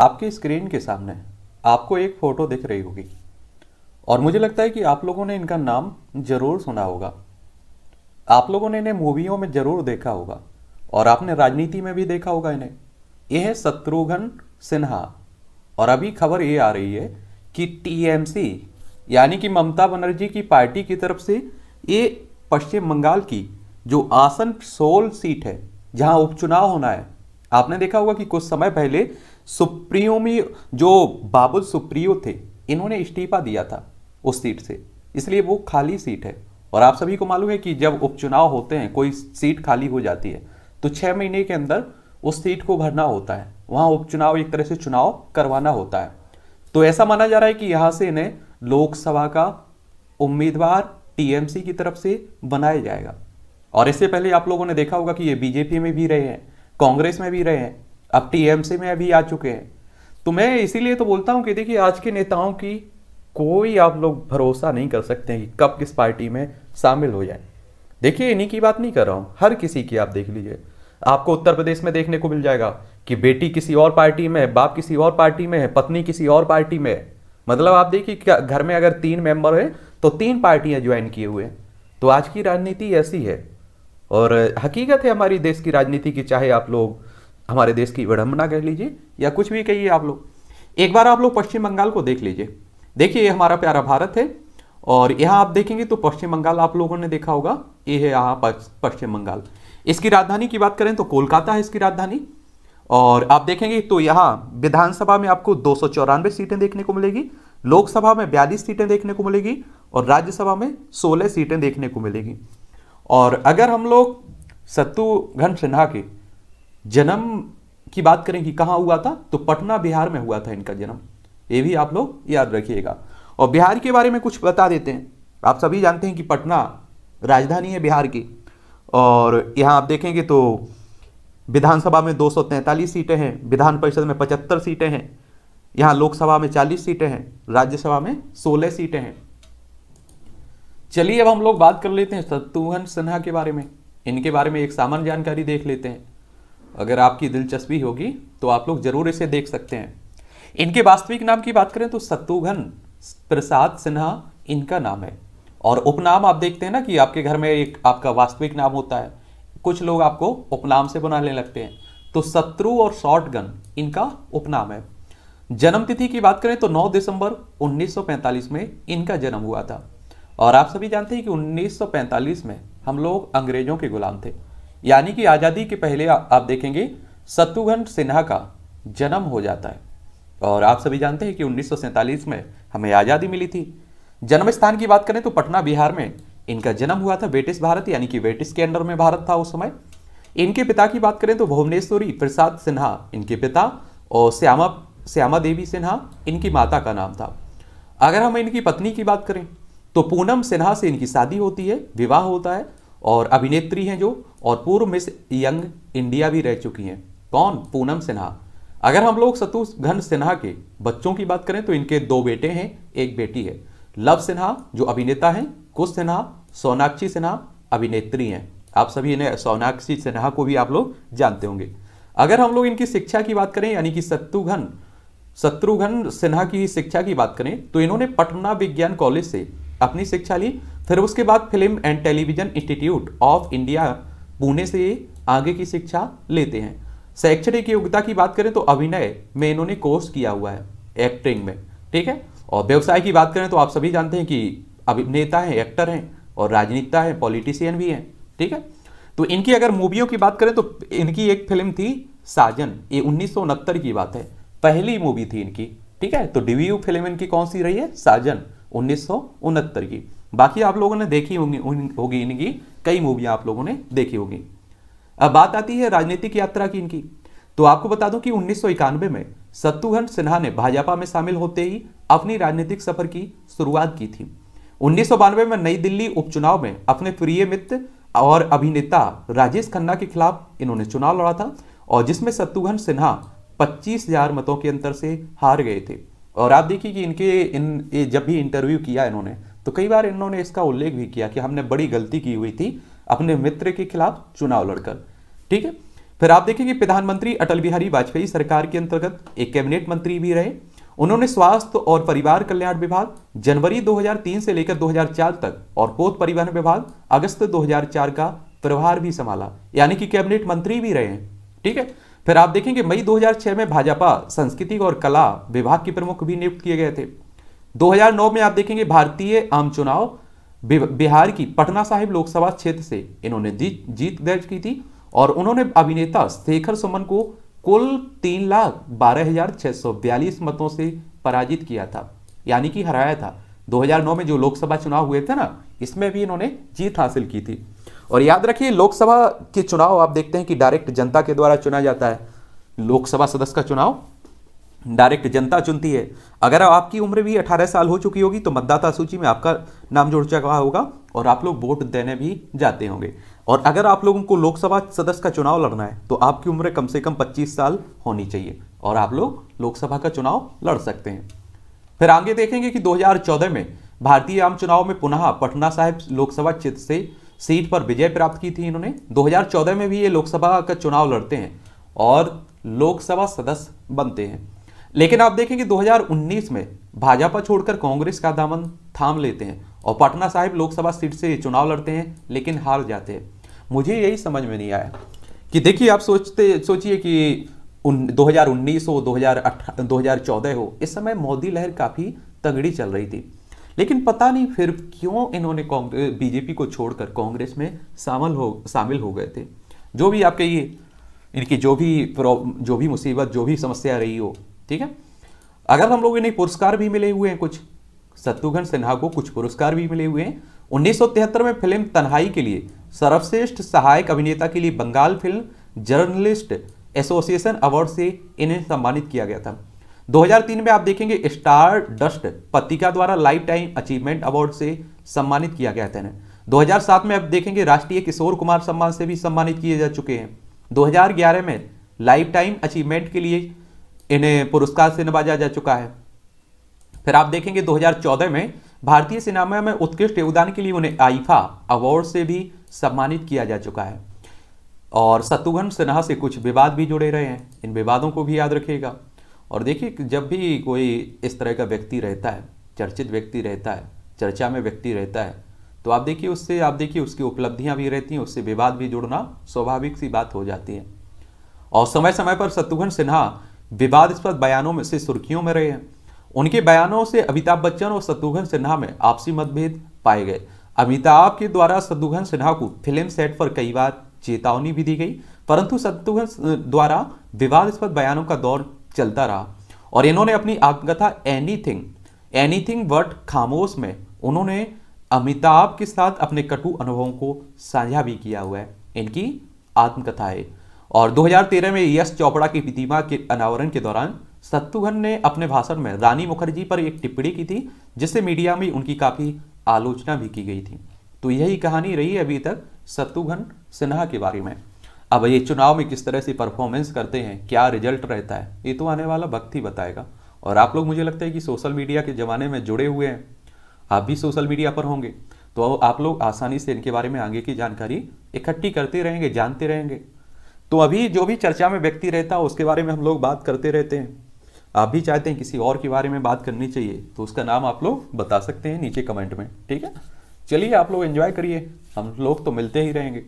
आपके स्क्रीन के सामने आपको एक फ़ोटो दिख रही होगी। और मुझे लगता है कि आप लोगों ने इनका नाम ज़रूर सुना होगा। आप लोगों ने इन्हें मूवियों में ज़रूर देखा होगा। और आपने राजनीति में भी देखा होगा इन्हें। यह है शत्रुघ्न सिन्हा। और अभी खबर ये आ रही है कि टीएमसी, यानी कि ममता बनर्जी की पार्टी की तरफ़ से ये पश्चिम बंगाल की जो आसन सोल सीट है, जहाँ उपचुनाव होना है, आपने देखा होगा कि कुछ समय पहले सुप्रियो में जो बाबुल सुप्रियो थे, इन्होंने इस्तीफा दिया था उस सीट से। इसलिए वो खाली सीट है। और आप सभी को मालूम है कि जब उपचुनाव होते हैं, कोई सीट खाली हो जाती है तो छह महीने के अंदर उस सीट को भरना होता है। वहाँ उपचुनाव एक तरह से चुनाव करवाना होता है। तो ऐसा माना जा रहा है कि यहाँ से इन्हें लोकसभा का उम्मीदवार टीएमसी की तरफ़ से बनाया जाएगा। और इससे पहले आप लोगों ने देखा होगा कि ये बीजेपी में भी रहे हैं, कांग्रेस में भी रहे हैं। अब टीएमसी में अभी आ चुके हैं। तो मैं इसीलिए तो बोलता हूँ कि देखिए, आज के नेताओं की कोई आप लोग भरोसा नहीं कर सकते कि कब किस पार्टी में शामिल हो जाए। देखिए, इन्हीं की बात नहीं कर रहा हूँ, हर किसी की आप देख लीजिए। आपको उत्तर प्रदेश में देखने को मिल जाएगा कि बेटी किसी और पार्टी में है, बाप किसी और पार्टी में है, पत्नी किसी और पार्टी में है। मतलब आप देखिए घर में अगर तीन मेंबर हैं तो तीन पार्टियाँ ज्वाइन किए हुए हैं। तो आज की राजनीति ऐसी है। और हकीकत है हमारी देश की राजनीति की, चाहे आप लोग हमारे देश की विडंबना कह लीजिए, या कुछ भी कहिए आप लोग। एक बार आप लोग पश्चिम बंगाल को देख लीजिए। देखिए, ये हमारा प्यारा भारत है, और यहाँ आप देखेंगे तो पश्चिम बंगाल आप लोगों ने देखा होगा, ये है यहाँ पश्चिम बंगाल। इसकी राजधानी की बात करें तो कोलकाता है इसकी राजधानी, और आप देखेंगे तो यहाँ विधानसभा में आपको दो सौ चौरानवे सीटें देखने को मिलेगी, लोकसभा में बयालीस सीटें देखने को मिलेगी, और राज्यसभा में सोलह सीटें देखने को मिलेगी। और अगर हम लोग सत्तुघन सिन्हा के जन्म की बात करें कि कहाँ हुआ था तो पटना बिहार में हुआ था इनका जन्म। ये भी आप लोग याद रखिएगा। और बिहार के बारे में कुछ बता देते हैं। आप सभी जानते हैं कि पटना राजधानी है बिहार की। और यहाँ आप देखेंगे तो विधानसभा में 243 सीटें हैं, विधान परिषद में 75 सीटें हैं, यहाँ लोकसभा में 40 सीटें हैं, राज्यसभा में 16 सीटें हैं। चलिए अब हम लोग बात कर लेते हैं शत्रुघ्न सिन्हा के बारे में। इनके बारे में एक सामान्य जानकारी देख लेते हैं। अगर आपकी दिलचस्पी होगी तो आप लोग ज़रूर इसे देख सकते हैं। इनके वास्तविक नाम की बात करें तो शत्रुघ्न प्रसाद सिन्हा, इनका नाम है। और उपनाम आप देखते हैं ना कि आपके घर में एक आपका वास्तविक नाम होता है। कुछ लोग आपको उपनाम से बनाने लगते हैं। तो शत्रु और शॉर्ट गन इनका उपनाम है। जन्म तिथि की बात करें तो 9 दिसंबर 1945 में इनका जन्म हुआ था। और आप सभी जानते हैं कि 1945 में हम लोग अंग्रेज़ों के गुलाम थे। यानी कि आज़ादी के पहले आप देखेंगे शत्रुघ्न सिन्हा का जन्म हो जाता है। और आप सभी जानते हैं कि उन्नीस में हमें आज़ादी मिली थी। जन्म स्थान की बात करें तो पटना, बिहार में इनका जन्म हुआ था। ब्रिटिश भारत, यानी कि ब्रिटिश के अंडर में भारत था उस समय। इनके पिता की बात करें तो भुवनेश्वरी प्रसाद सिन्हा इनके पिता और श्यामा श्यामा देवी सिन्हा इनकी माता का नाम था। अगर हम इनकी पत्नी की बात करें तो पूनम सिन्हा से इनकी शादी होती है, विवाह होता है। और अभिनेत्री हैं जो, और पूर्व मिस यंग इंडिया भी रह चुकी हैं। कौन? पूनम सिन्हा। अगर हम लोग शत्रुघ्न सिन्हा के बच्चों की बात करें तो इनके दो बेटे हैं, एक बेटी है। लव सिन्हा, जो अभिनेता हैं, कुश सिन्हा, सोनाक्षी सिन्हा, अभिनेत्री हैं। आप सभी इन्हें सोनाक्षी सिन्हा को भी आप लोग जानते होंगे। अगर हम लोग इनकी शिक्षा की बात करें, यानी कि शत्रुघ्न शत्रुघ्न सिन्हा की शिक्षा की बात करें तो इन्होंने पटना विज्ञान कॉलेज से अपनी शिक्षा ली। फिर उसके बाद film and television institute of India Pune से आगे की शिक्षा लेते हैं। शैक्षणिक योग्यता की बात करें तो अभिनय में इन्होंने कोर्स किया हुआ है एक्टिंग में, ठीक है? और व्यवसाय की बात करें तो आप सभी जानते हैं कि अभिनेता हैं एक्टर हैं और राजनीता हैं पॉलिटिशियन भी हैं, ठीक है? तो इनकी अगर मूवियों की बात करें तो इनकी एक फ़िल्म थी साजन, ये उन्नीस सौ उनहत्तर की बात है। पहली मूवी थी इनकी, ठीक है? तो डिव्यू फ़िल्म इनकी कौन सी रही है? साजन, उन्नीस सौ उनहत्तर की। बाकी आप लोगों ने देखी होंगी होगी इनकी, कई मूवियाँ आप लोगों ने देखी होगी। अब बात आती है राजनीतिक यात्रा की इनकी। तो आपको बता दूँ कि उन्नीस में शत्रुघ्न सिन्हा ने भाजपा में शामिल होते ही अपनी राजनीतिक सफ़र की शुरुआत की थी। उन्नीस सौ बानवे में नई दिल्ली उपचुनाव में अपने प्रिय मित्र और अभिनेता राजेश खन्ना के खिलाफ इन्होंने चुनाव लड़ा था और जिसमें शत्रुघ्न सिन्हा पच्चीस हज़ार मतों के अंतर से हार गए थे। और आप देखिए कि इनके, इन जब भी इंटरव्यू किया इन्होंने तो कई बार इन्होंने इसका उल्लेख भी किया कि हमने बड़ी गलती की हुई थी अपने मित्र के खिलाफ चुनाव लड़कर। ठीक है? फिर आप देखेंगे प्रधानमंत्री अटल बिहारी वाजपेयी सरकार के अंतर्गत एक कैबिनेट मंत्री भी रहे। उन्होंने स्वास्थ्य और परिवार कल्याण विभाग जनवरी 2003 से लेकर 2004 तक और पोत परिवहन विभाग अगस्त 2004 का प्रभार भी संभाला। यानी कि कैबिनेट मंत्री भी रहे। हैं ठीक है? फिर आप देखेंगे मई 2006 में भाजपा, संस्कृति और कला विभाग के प्रमुख भी नियुक्त किए गए थे। 2009 में आप देखेंगे भारतीय आम चुनाव बिहार की पटना साहिब लोकसभा क्षेत्र से इन्होंने जीत दर्ज की थी और उन्होंने अभिनेता शेखर सुमन को कुल तीन लाख बारह हज़ार छह सौ बयालीस मतों से पराजित किया था, यानी कि हराया था। 2009 में जो लोकसभा चुनाव हुए थे ना, इसमें भी इन्होंने जीत हासिल की थी। और याद रखिए, लोकसभा के चुनाव आप देखते हैं कि डायरेक्ट जनता के द्वारा चुना जाता है। लोकसभा सदस्य का चुनाव डायरेक्ट जनता चुनती है। अगर आपकी उम्र भी 18 साल हो चुकी होगी तो मतदाता सूची में आपका नाम जुड़ चुका होगा और आप लोग वोट देने भी जाते होंगे। और अगर आप लोगों को लोकसभा सदस्य का चुनाव लड़ना है तो आपकी उम्र कम से कम 25 साल होनी चाहिए और आप लोग लोकसभा का चुनाव लड़ सकते हैं। फिर आगे देखेंगे कि 2014 में भारतीय आम चुनाव में पुनः पटना साहिब लोकसभा क्षेत्र से सीट पर विजय प्राप्त की थी इन्होंने। 2014 में भी ये लोकसभा का चुनाव लड़ते हैं और लोकसभा सदस्य बनते हैं। लेकिन आप देखेंगे 2019 में भाजपा छोड़कर कांग्रेस का दामन थाम लेते हैं और पटना साहिब लोकसभा सीट से चुनाव लड़ते हैं, लेकिन हार जाते हैं। मुझे यही समझ में नहीं आया कि देखिए, आप सोचते, सोचिए कि उन 2019 हो 2018 2014 हो, इस समय मोदी लहर काफ़ी तगड़ी चल रही थी। लेकिन पता नहीं फिर क्यों इन्होंने बीजेपी को छोड़कर कांग्रेस में शामिल हो शामिल हो गए थे। जो भी आपके ये, इनकी जो भी जो भी मुसीबत, जो भी समस्या रही हो ठीक है? अगर हम लोग इन्हें पुरस्कार भी मिले हुए हैं कुछ शत्रुघ्न सिन्हा को कुछ पुरस्कार भी मिले हुए हैं। उन्नीस में फ़िल्म तन्हाई के लिए सर्वश्रेष्ठ सहायक अभिनेता के लिए Bengal film journalist association award से इन्हें सम्मानित किया गया था। 2003 में आप देखेंगे स्टार डस्ट पत्रिका द्वारा लाइफ टाइम अचीवमेंट अवार्ड से सम्मानित किया गया था 2007 में आप देखेंगे राष्ट्रीय किशोर कुमार सम्मान से भी सम्मानित किए जा चुके हैं। 2011 में लाइफ टाइम अचीवमेंट के लिए इन्हें पुरस्कार से नवाजा जा चुका है। फिर आप देखेंगे 2014 में भारतीय सिनेमा में उत्कृष्ट योगदान के लिए उन्हें आईफा अवार्ड से भी सम्मानित किया जा चुका है। और शत्रुघ्न सिन्हा से कुछ विवाद भी जुड़े रहे हैं। इन विवादों को भी याद रखिएगा। और देखिए, जब भी कोई इस तरह का व्यक्ति रहता है, चर्चित व्यक्ति रहता है, चर्चा में व्यक्ति रहता है तो आप देखिए उससे, आप देखिए उसकी उपलब्धियाँ भी रहती हैं, उससे विवाद भी जुड़ना स्वाभाविक सी बात हो जाती है। और समय समय पर शत्रुघ्न सिन्हा विवादास्पद बयानों में से सुर्खियों में रहे हैं। उनके बयानों से अमिताभ बच्चन और शत्रुघ्न सिन्हा में आपसी मतभेद पाए गए। अमिताभ के द्वारा शत्रुघ्न सिन्हा को फ़िल्म सेट पर कई बार चेतावनी भी दी गई, परंतु शत्रुघ्न द्वारा विवादास्पद बयानों का दौर चलता रहा और इन्होंने अपनी आत्मकथा एनीथिंग एनीथिंग बट खामोश में उन्होंने अमिताभ के साथ अपने कटु अनुभवों को साझा भी किया हुआ है। इनकी आत्मकथा है और 2013 में यश चोपड़ा की प्रतिमा के अनावरण के दौरान शत्रुघ्न ने अपने भाषण में रानी मुखर्जी पर एक टिप्पणी की थी, जिससे मीडिया में उनकी काफ़ी आलोचना भी की गई थी। तो यही कहानी रही अभी तक शत्रुघ्न सिन्हा के बारे में। अब ये चुनाव में किस तरह से परफॉर्मेंस करते हैं, क्या रिज़ल्ट रहता है, ये तो आने वाला वक्त ही बताएगा। और आप लोग, मुझे लगता है कि सोशल मीडिया के ज़माने में जुड़े हुए हैं। आप भी सोशल मीडिया पर होंगे। तो आप लोग आसानी से इनके बारे में आगे की जानकारी इकट्ठी करते रहेंगे, जानते रहेंगे। तो अभी जो भी चर्चा में व्यक्ति रहता है उसके बारे में हम लोग बात करते रहते हैं। आप भी चाहते हैं किसी और के बारे में बात करनी चाहिए तो उसका नाम आप लोग बता सकते हैं नीचे कमेंट में, ठीक है? चलिए आप लोग एंजॉय करिए, हम लोग तो मिलते ही रहेंगे।